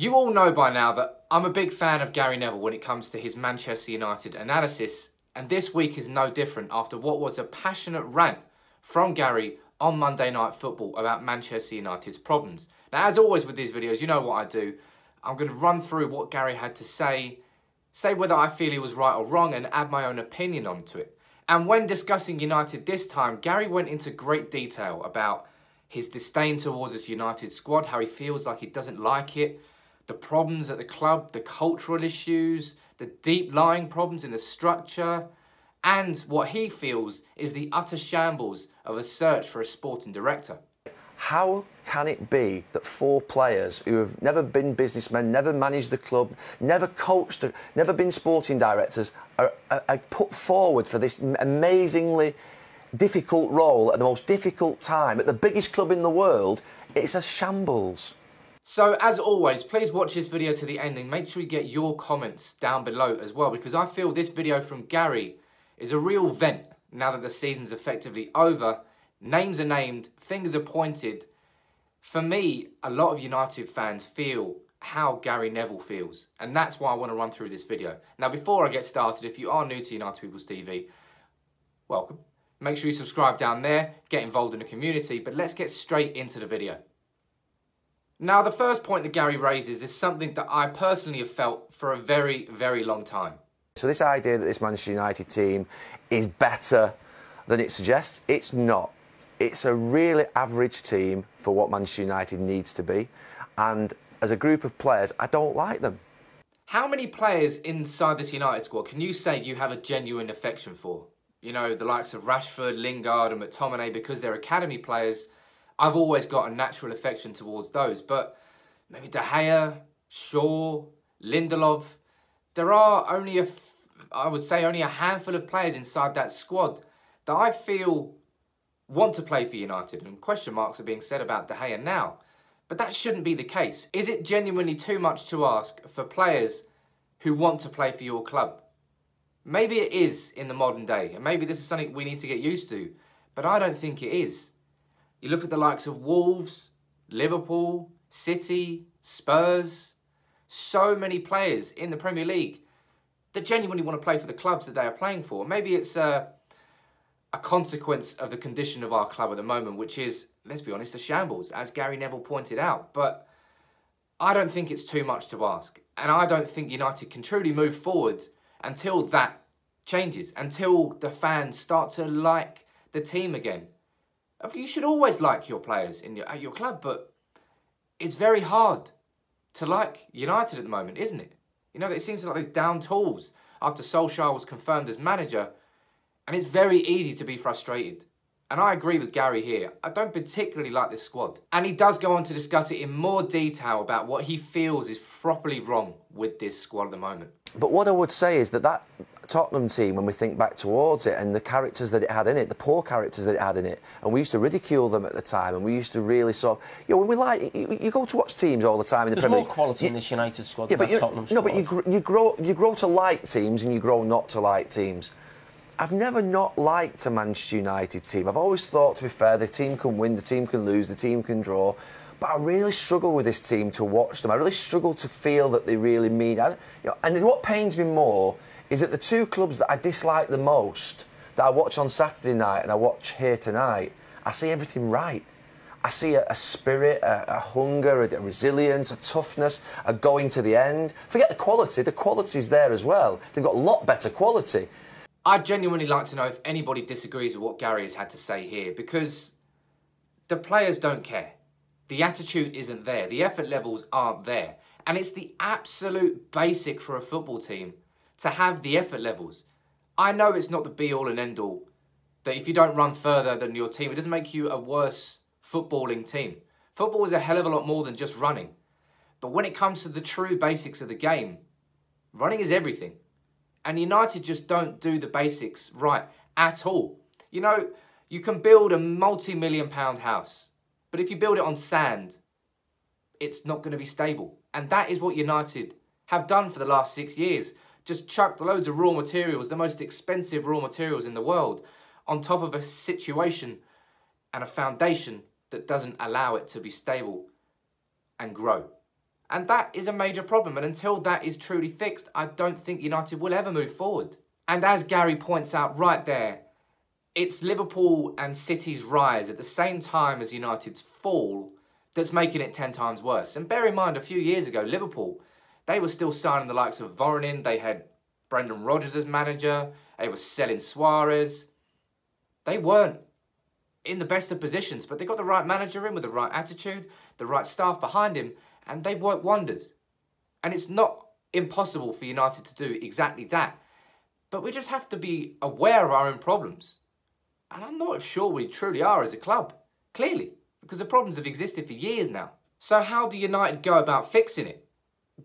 You all know by now that I'm a big fan of Gary Neville when it comes to his Manchester United analysis, and this week is no different after what was a passionate rant from Gary on Monday Night Football about Manchester United's problems. Now, as always with these videos, you know what I do. I'm going to run through what Gary had to say, say whether I feel he was right or wrong, and add my own opinion onto it. And when discussing United this time, Gary went into great detail about his disdain towards this United squad, how he feels like he doesn't like it, the problems at the club, the cultural issues, the deep lying problems in the structure, and what he feels is the utter shambles of a search for a sporting director. How can it be that four players who have never been businessmen, never managed the club, never coached, never been sporting directors, are, are, are put forward for this amazingly difficult role at the most difficult time at the biggest club in the world? It's a shambles. So as always, please watch this video to the ending. Make sure you get your comments down below as well because I feel this video from Gary is a real vent now that the season's effectively over. Names are named, fingers are pointed. For me, a lot of United fans feel how Gary Neville feels. And that's why I want to run through this video. Now, before I get started, if you are new to United People's TV, welcome. Make sure you subscribe down there, get involved in the community, but let's get straight into the video. Now, the first point that Gary raises is something that I personally have felt for a very, very long time. So this idea that this Manchester United team is better than it suggests, it's not. It's a really average team for what Manchester United needs to be. And as a group of players, I don't like them. How many players inside this United squad can you say you have a genuine affection for? You know, the likes of Rashford, Lingard and McTominay because they're academy players I've always got a natural affection towards those. But maybe De Gea, Shaw, Lindelof, there are only a, I would say only a handful of players inside that squad that I feel want to play for United. And question marks are being said about De Gea now. But that shouldn't be the case. Is it genuinely too much to ask for players who want to play for your club? Maybe it is in the modern day, and maybe this is something we need to get used to, but I don't think it is. You look at the likes of Wolves, Liverpool, City, Spurs, so many players in the Premier League that genuinely want to play for the clubs that they are playing for. Maybe it's a, a consequence of the condition of our club at the moment, which is, let's be honest, a shambles, as Gary Neville pointed out. But I don't think it's too much to ask. And I don't think United can truly move forward until that changes, until the fans start to like the team again. You should always like your players in your, at your club, but it's very hard to like United at the moment, isn't it? You know, it seems like these down tools after Solskjaer was confirmed as manager, and it's very easy to be frustrated. And I agree with Gary here. I don't particularly like this squad. And he does go on to discuss it in more detail about what he feels is properly wrong with this squad at the moment. But what I would say is that that Tottenham team, when we think back towards it and the characters that it had in it, the poor characters that it had in it, and we used to ridicule them at the time, and we used to really sort of, you know, when we like, you, you go to watch teams all the time in the There's Premier more League. quality you, in this United squad yeah, than but you, Tottenham squad. No, but you, you grow you grow to like teams and you grow not to like teams. I've never not liked a Manchester United team. I've always thought, to be fair, the team can win, the team can lose, the team can draw. But I really struggle with this team to watch them. I really struggle to feel that they really mean. I, you know, and what pains me more is that the two clubs that I dislike the most, that I watch on Saturday night and I watch here tonight, I see everything right. I see a, a spirit, a, a hunger, a, a, resilience, a toughness, a going to the end. Forget the quality, the quality's there as well. They've got a lot better quality. I'd genuinely like to know if anybody disagrees with what Gary has had to say here because the players don't care. The attitude isn't there. The effort levels aren't there. And it's the absolute basic for a football team to have the effort levels. I know it's not the be all and end all, that if you don't run further than your team, it doesn't make you a worse footballing team. Football is a hell of a lot more than just running. But when it comes to the true basics of the game, running is everything. And United just don't do the basics right at all. You know, you can build a multi million pound house, but if you build it on sand, it's not going to be stable. And that is what United have done for the last six years just chucked loads of raw materials, the most expensive raw materials in the world, on top of a situation and a foundation that doesn't allow it to be stable and grow. And that is a major problem. And until that is truly fixed, I don't think United will ever move forward. And as Gary points out right there, it's Liverpool and City's rise at the same time as United's fall that's making it 10 times worse. And bear in mind, a few years ago, Liverpool, they were still signing the likes of Voronin, they had Brendan Rodgers as manager, they were selling Suarez. They weren't in the best of positions, but they got the right manager in with the right attitude, the right staff behind him, and they've worked wonders. And it's not impossible for United to do exactly that. But we just have to be aware of our own problems. And I'm not sure we truly are as a club, clearly, because the problems have existed for years now. So how do United go about fixing it?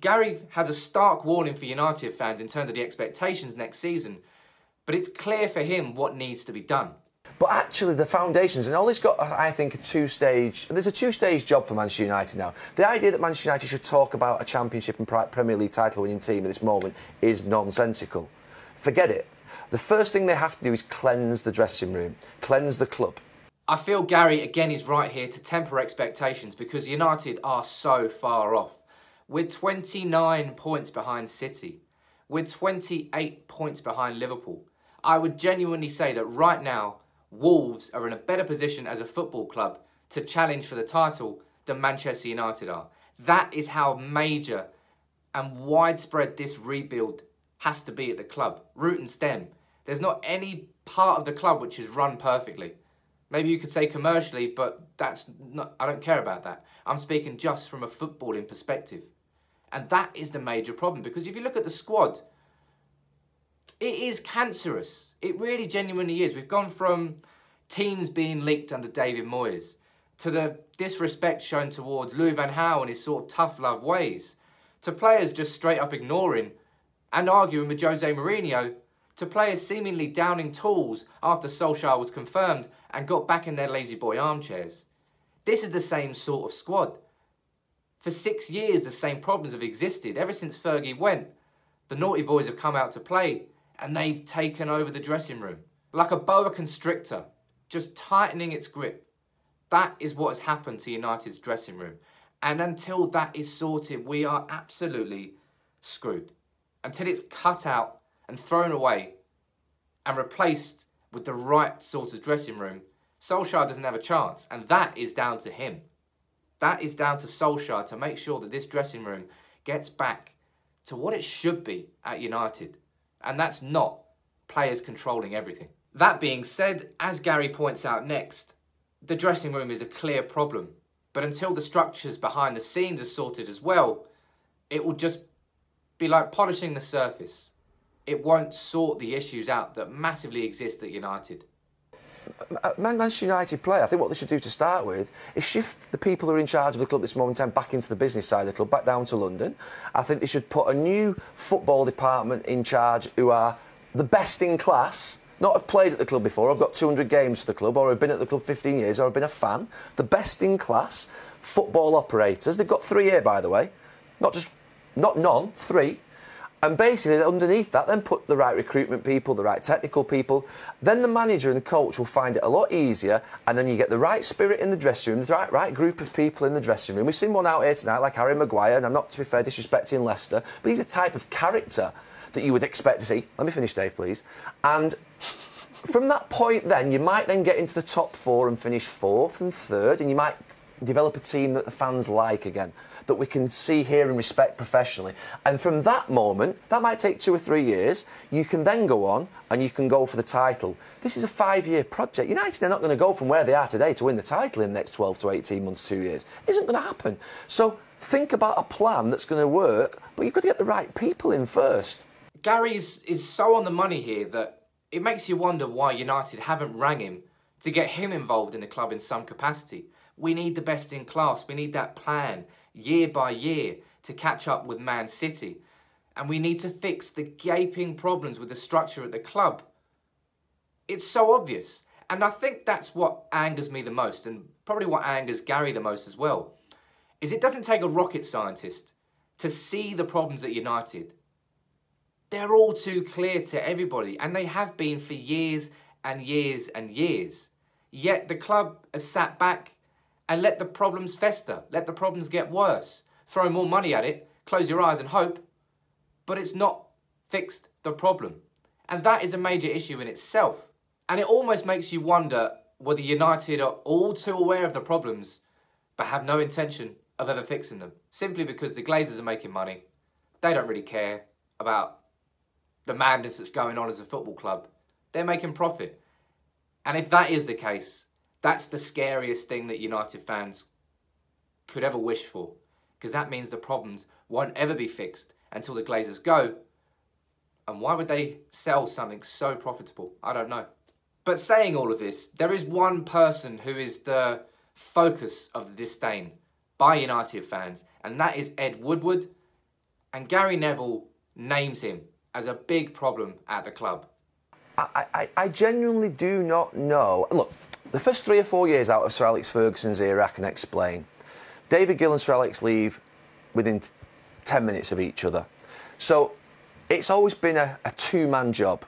Gary has a stark warning for United fans in terms of the expectations next season, but it's clear for him what needs to be done. But actually, the foundations, and Ole's got, I think, a two-stage. There's a two-stage job for Manchester United now. The idea that Manchester United should talk about a Championship and Premier League title-winning team at this moment is nonsensical. Forget it. The first thing they have to do is cleanse the dressing room, cleanse the club. I feel Gary again is right here to temper expectations because United are so far off. We're 29 points behind City. We're 28 points behind Liverpool. I would genuinely say that right now Wolves are in a better position as a football club to challenge for the title than Manchester United are. That is how major and widespread this rebuild has to be at the club. Root and stem. There's not any part of the club which is run perfectly. Maybe you could say commercially, but that's not, I don't care about that. I'm speaking just from a footballing perspective. And that is the major problem because if you look at the squad, it is cancerous. It really genuinely is. We've gone from teams being leaked under David Moyes to the disrespect shown towards Louis Van Gaal and his sort of tough love ways to players just straight up ignoring and arguing with Jose Mourinho to players seemingly downing tools after Solskjaer was confirmed and got back in their lazy boy armchairs. This is the same sort of squad. For six years, the same problems have existed. Ever since Fergie went, the naughty boys have come out to play and they've taken over the dressing room. Like a boa constrictor, just tightening its grip. That is what has happened to United's dressing room. And until that is sorted, we are absolutely screwed. Until it's cut out and thrown away and replaced with the right sort of dressing room, Solskjaer doesn't have a chance. And that is down to him. That is down to Solskjaer to make sure that this dressing room gets back to what it should be at United. And that's not players controlling everything. That being said, as Gary points out next, the dressing room is a clear problem. But until the structures behind the scenes are sorted as well, it will just be like polishing the surface. It won't sort the issues out that massively exist at United. Manchester United play, I think what they should do to start with is shift the people who are in charge of the club this moment in time back into the business side of the club, back down to London. I think they should put a new football department in charge who are the best in class, not have played at the club before, I've got 200 games for the club, or I've been at the club 15 years, or I've been a fan. The best in class football operators. They've got three here, by the way. Not just, not none, three and basically, underneath that, then put the right recruitment people, the right technical people. Then the manager and the coach will find it a lot easier. And then you get the right spirit in the dressing room, the right, right group of people in the dressing room. We've seen one out here tonight, like Harry Maguire, and I'm not, to be fair, disrespecting Leicester, but he's a type of character that you would expect to see. Let me finish, Dave, please. And from that point, then, you might then get into the top four and finish fourth and third, and you might develop a team that the fans like again, that we can see, hear, and respect professionally. And from that moment, that might take two or three years, you can then go on and you can go for the title. This is a five year project. United are not going to go from where they are today to win the title in the next 12 to 18 months, two years. It isn't going to happen. So think about a plan that's going to work, but you've got to get the right people in first. Gary is, is so on the money here that it makes you wonder why United haven't rang him to get him involved in the club in some capacity. We need the best in class. We need that plan year by year to catch up with Man City. And we need to fix the gaping problems with the structure at the club. It's so obvious. And I think that's what angers me the most, and probably what angers Gary the most as well, is it doesn't take a rocket scientist to see the problems at United. They're all too clear to everybody, and they have been for years and years and years. Yet the club has sat back and let the problems fester, let the problems get worse throw more money at it, close your eyes and hope, but it's not fixed the problem. And that is a major issue in itself. And it almost makes you wonder whether United are all too aware of the problems but have no intention of ever fixing them. Simply because the Glazers are making money. They don't really care about the madness that's going on as a football club. They're making profit. And if that is the case, that's the scariest thing that United fans could ever wish for. Because that means the problems won't ever be fixed until the Glazers go. And why would they sell something so profitable? I don't know. But saying all of this, there is one person who is the focus of disdain by United fans, and that is Ed Woodward. And Gary Neville names him as a big problem at the club. I, I, I genuinely do not know. Look, the first three or four years out of Sir Alex Ferguson's era, I can explain. David Gill and Sir Alex leave within 10 minutes of each other. So it's always been a, a two man job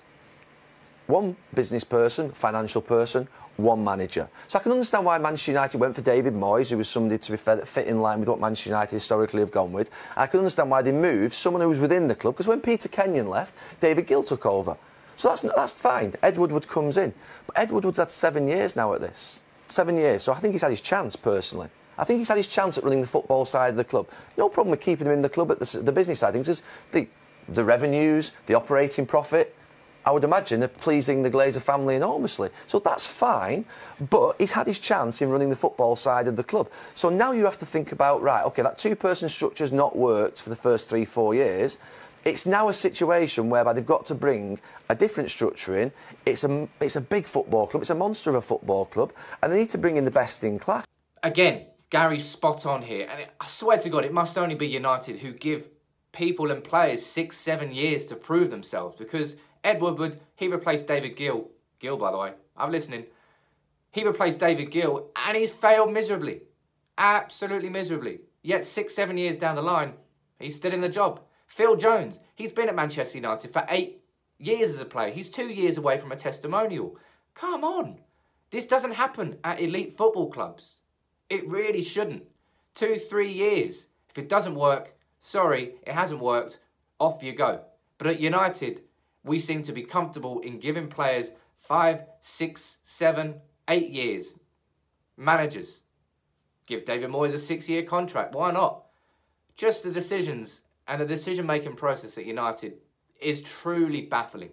one business person, financial person, one manager. So I can understand why Manchester United went for David Moyes, who was somebody to be fit in line with what Manchester United historically have gone with. I can understand why they moved someone who was within the club, because when Peter Kenyon left, David Gill took over. So that's that's fine. Ed Woodward comes in, but Ed Woodward's had seven years now at this, seven years. So I think he's had his chance personally. I think he's had his chance at running the football side of the club. No problem with keeping him in the club at the, the business side things. The the revenues, the operating profit I would imagine, are pleasing the Glazer family enormously. So that's fine, but he's had his chance in running the football side of the club. So now you have to think about, right, OK, that two person structure's not worked for the first three, four years. It's now a situation whereby they've got to bring a different structure in. It's a, it's a big football club, it's a monster of a football club, and they need to bring in the best in class. Again, Gary's spot on here. And I swear to God, it must only be United who give people and players six, seven years to prove themselves because Ed Woodward, he replaced David Gill. Gill, by the way, I'm listening. He replaced David Gill and he's failed miserably. Absolutely miserably. Yet six, seven years down the line, he's still in the job. Phil Jones, he's been at Manchester United for eight years as a player. He's two years away from a testimonial. Come on. This doesn't happen at elite football clubs. It really shouldn't. Two, three years. If it doesn't work, sorry, it hasn't worked. Off you go. But at United, we seem to be comfortable in giving players five, six, seven, eight years. Managers, give David Moyes a six year contract. Why not? Just the decisions and the decision making process at United is truly baffling.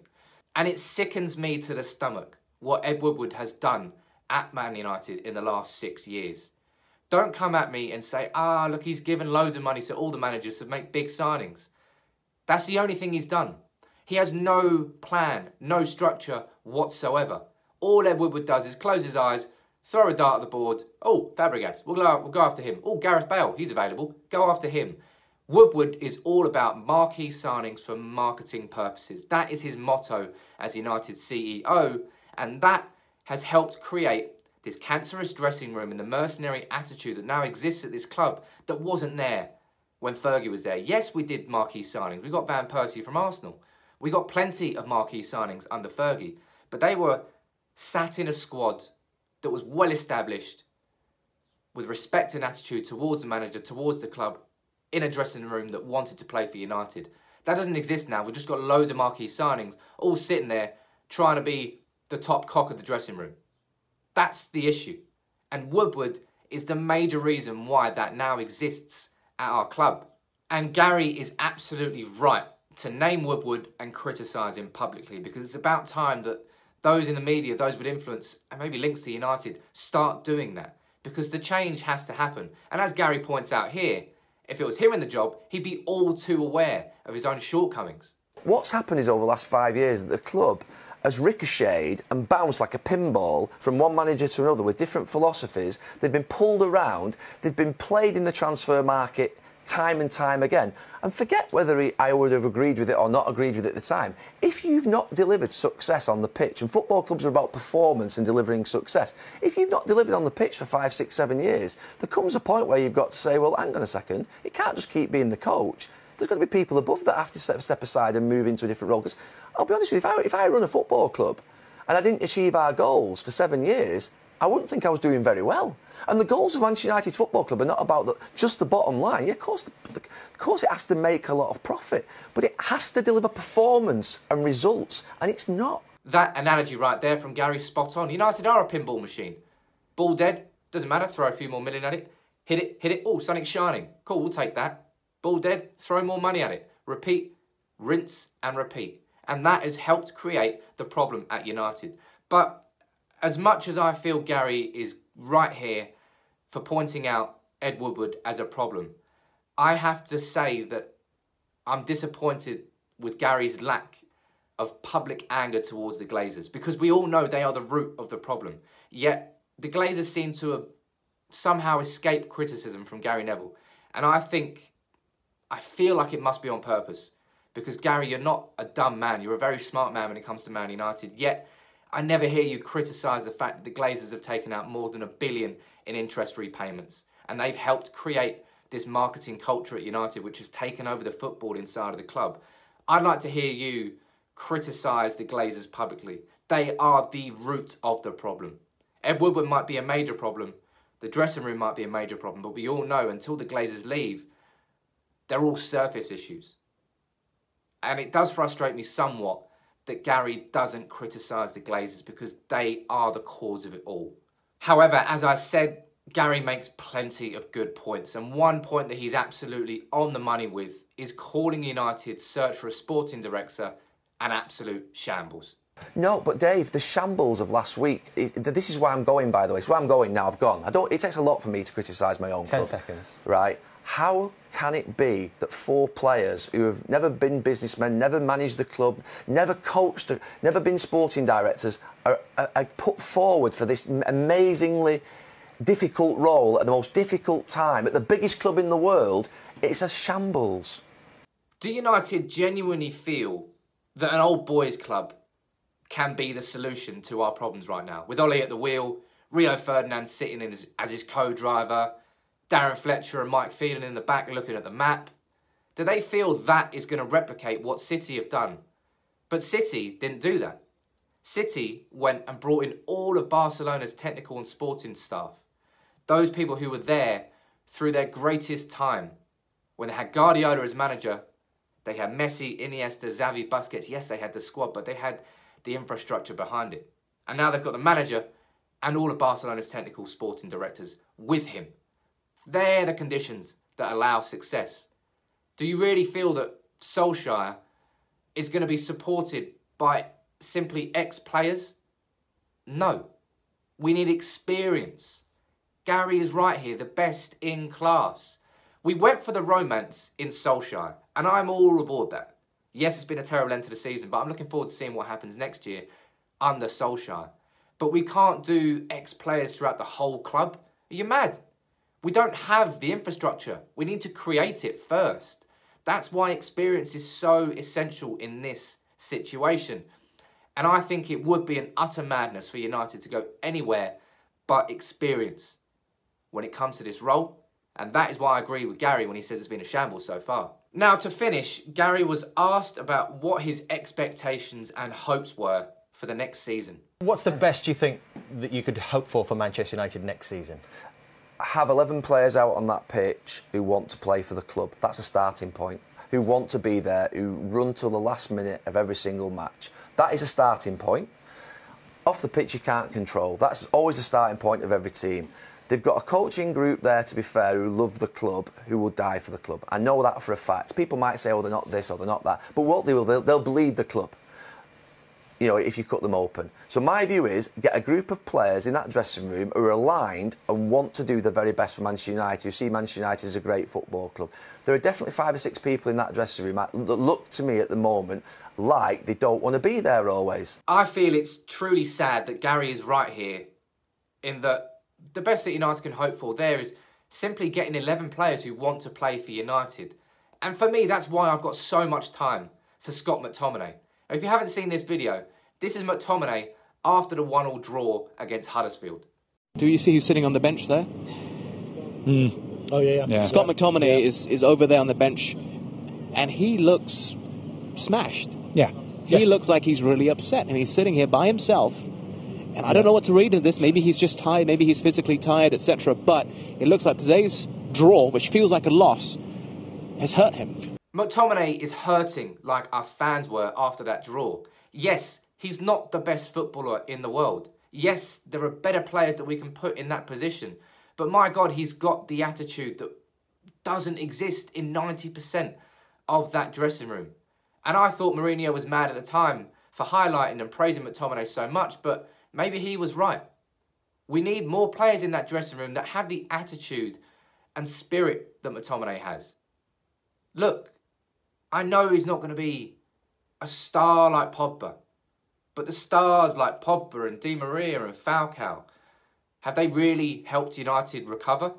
And it sickens me to the stomach what Ed Woodward has done at Man United in the last six years. Don't come at me and say, ah, look, he's given loads of money to all the managers to make big signings. That's the only thing he's done. He has no plan, no structure whatsoever. All Ed Woodward does is close his eyes, throw a dart at the board. Oh, Fabregas, we'll go, we'll go after him. Oh, Gareth Bale, he's available. Go after him. Woodward is all about marquee signings for marketing purposes. That is his motto as United CEO, and that has helped create this cancerous dressing room and the mercenary attitude that now exists at this club that wasn't there when Fergie was there. Yes, we did marquee signings. We got Van Persie from Arsenal. We got plenty of marquee signings under Fergie, but they were sat in a squad that was well established with respect and attitude towards the manager, towards the club, in a dressing room that wanted to play for United. That doesn't exist now. We've just got loads of marquee signings all sitting there trying to be the top cock of the dressing room. That's the issue. And Woodward is the major reason why that now exists at our club. And Gary is absolutely right to name Woodward and criticise him publicly because it's about time that those in the media, those with influence, and maybe links to United, start doing that because the change has to happen. And as Gary points out here, if it was him in the job, he'd be all too aware of his own shortcomings. What's happened is over the last five years that the club has ricocheted and bounced like a pinball from one manager to another with different philosophies. They've been pulled around, they've been played in the transfer market time and time again. And forget whether he, I would have agreed with it or not agreed with it at the time. If you've not delivered success on the pitch, and football clubs are about performance and delivering success, if you've not delivered on the pitch for five, six, seven years, there comes a point where you've got to say, well, hang on a second, it can't just keep being the coach. There's got to be people above that have to step, step aside and move into a different role. Because I'll be honest with you, if I, if I run a football club and I didn't achieve our goals for seven years, I wouldn't think I was doing very well. And the goals of Manchester United Football Club are not about the, just the bottom line. Yeah, of course, the, of course, it has to make a lot of profit, but it has to deliver performance and results, and it's not. That analogy right there from Gary, spot on. United are a pinball machine. Ball dead, doesn't matter. Throw a few more million at it. Hit it, hit it. Oh, something's shining. Cool, we'll take that. Ball dead, throw more money at it. Repeat, rinse, and repeat. And that has helped create the problem at United. But as much as I feel Gary is right here for pointing out Ed Woodward as a problem, I have to say that I'm disappointed with Gary's lack of public anger towards the Glazers because we all know they are the root of the problem. Yet the Glazers seem to have somehow escaped criticism from Gary Neville. And I think, I feel like it must be on purpose because Gary, you're not a dumb man. You're a very smart man when it comes to Man United. Yet, I never hear you criticise the fact that the Glazers have taken out more than a billion in interest repayments. And they've helped create this marketing culture at United, which has taken over the football inside of the club. I'd like to hear you criticise the Glazers publicly. They are the root of the problem. Ed Woodward might be a major problem. The dressing room might be a major problem. But we all know until the Glazers leave, they're all surface issues. And it does frustrate me somewhat that Gary doesn't criticise the Glazers because they are the cause of it all. However, as I said, Gary makes plenty of good points. And one point that he's absolutely on the money with is calling United's search for a sporting director an absolute shambles. No, but Dave, the shambles of last week. It, this is where I'm going, by the way. It's where I'm going now. I've gone. I don't. It takes a lot for me to criticise my own. Ten club, seconds. Right. How can it be that four players who have never been businessmen, never managed the club, never coached, never been sporting directors, are, are, are put forward for this amazingly difficult role at the most difficult time at the biggest club in the world? It's a shambles. Do United genuinely feel that an old boys club can be the solution to our problems right now. With Ole at the wheel, Rio Ferdinand sitting in his, as his co-driver, Darren Fletcher and Mike Phelan in the back looking at the map. Do they feel that is going to replicate what City have done? But City didn't do that. City went and brought in all of Barcelona's technical and sporting staff. Those people who were there through their greatest time. When they had Guardiola as manager, they had Messi, Iniesta, Xavi, Busquets. Yes, they had the squad, but they had the infrastructure behind it. And now they've got the manager and all of Barcelona's technical sporting directors with him. They're the conditions that allow success. Do you really feel that Solskjaer is going to be supported by simply ex-players? No. We need experience. Gary is right here, the best in class. We went for the romance in Solskjaer, and I'm all aboard that. Yes, it's been a terrible end to the season, but I'm looking forward to seeing what happens next year under Solskjaer. But we can't do ex-players throughout the whole club. Are you mad? We don't have the infrastructure. We need to create it first. That's why experience is so essential in this situation. And I think it would be an utter madness for United to go anywhere but experience when it comes to this role. And that is why I agree with Gary when he says it's been a shambles so far. Now, to finish, Gary was asked about what his expectations and hopes were for the next season. What's the best you think that you could hope for for Manchester United next season? Have 11 players out on that pitch who want to play for the club. That's a starting point. Who want to be there, who run till the last minute of every single match. That is a starting point. Off the pitch, you can't control. That's always a starting point of every team. They've got a coaching group there, to be fair, who love the club, who will die for the club. I know that for a fact. People might say, oh, they're not this or they're not that. But what they will, they'll, they'll bleed the club, you know, if you cut them open. So my view is get a group of players in that dressing room who are aligned and want to do the very best for Manchester United, who see Manchester United as a great football club. There are definitely five or six people in that dressing room that look to me at the moment like they don't want to be there always. I feel it's truly sad that Gary is right here in that the best that United can hope for there is simply getting 11 players who want to play for United. And for me, that's why I've got so much time for Scott McTominay. If you haven't seen this video, this is McTominay after the one-all draw against Huddersfield. Do you see who's sitting on the bench there? Mm. Oh, yeah, yeah. yeah. Scott McTominay yeah. is, is over there on the bench, and he looks smashed. Yeah. He yeah. looks like he's really upset, and he's sitting here by himself And I don't know what to read into this. Maybe he's just tired, maybe he's physically tired, etc. But it looks like today's draw, which feels like a loss, has hurt him. McTominay is hurting like us fans were after that draw. Yes, he's not the best footballer in the world. Yes, there are better players that we can put in that position. But my God, he's got the attitude that doesn't exist in 90% of that dressing room. And I thought Mourinho was mad at the time for highlighting and praising McTominay so much, but maybe he was right. We need more players in that dressing room that have the attitude and spirit that McTominay has. Look, I know he's not going to be a star like Pogba, but the stars like Pogba and Di Maria and Falcao, have they really helped United recover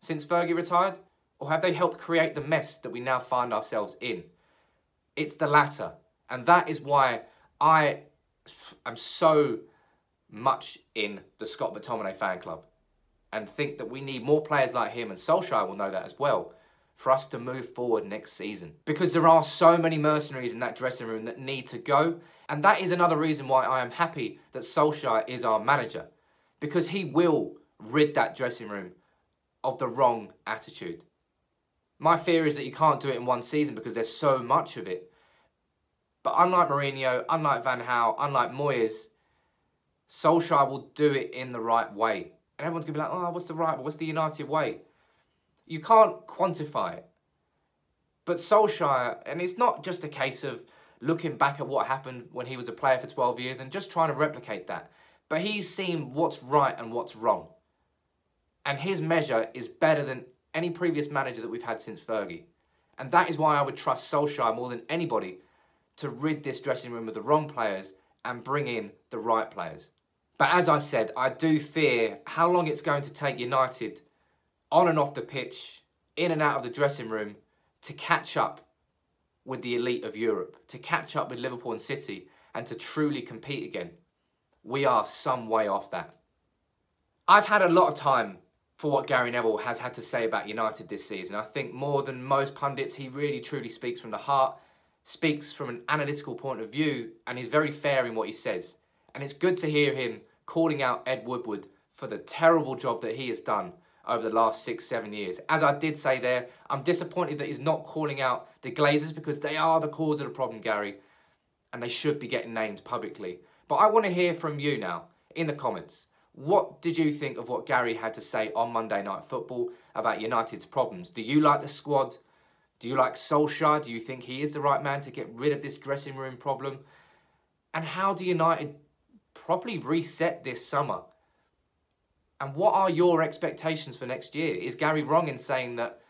since Fergie retired? Or have they helped create the mess that we now find ourselves in? It's the latter. And that is why I am so much in the Scott McTominay fan club and think that we need more players like him, and Solskjaer will know that as well, for us to move forward next season. Because there are so many mercenaries in that dressing room that need to go, and that is another reason why I am happy that Solskjaer is our manager, because he will rid that dressing room of the wrong attitude. My fear is that you can't do it in one season because there's so much of it. But unlike Mourinho, unlike Van Gaal, unlike Moyes, Solskjaer will do it in the right way. And everyone's going to be like, oh, what's the right, what's the United way? You can't quantify it. But Solskjaer, and it's not just a case of looking back at what happened when he was a player for 12 years and just trying to replicate that. But he's seen what's right and what's wrong. And his measure is better than any previous manager that we've had since Fergie. And that is why I would trust Solskjaer more than anybody to rid this dressing room of the wrong players and bring in the right players. But as I said, I do fear how long it's going to take United on and off the pitch, in and out of the dressing room, to catch up with the elite of Europe, to catch up with Liverpool and City, and to truly compete again. We are some way off that. I've had a lot of time for what Gary Neville has had to say about United this season. I think more than most pundits, he really truly speaks from the heart, speaks from an analytical point of view, and he's very fair in what he says. And it's good to hear him calling out Ed Woodward for the terrible job that he has done over the last six, seven years. As I did say there, I'm disappointed that he's not calling out the Glazers because they are the cause of the problem, Gary, and they should be getting named publicly. But I want to hear from you now in the comments. What did you think of what Gary had to say on Monday Night Football about United's problems? Do you like the squad? Do you like Solskjaer? Do you think he is the right man to get rid of this dressing room problem? And how do United properly reset this summer? And what are your expectations for next year? Is Gary wrong in saying that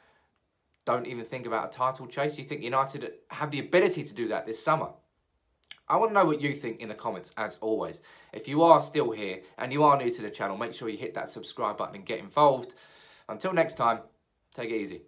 don't even think about a title chase? You think United have the ability to do that this summer? I want to know what you think in the comments, as always. If you are still here and you are new to the channel, make sure you hit that subscribe button and get involved. Until next time, take it easy.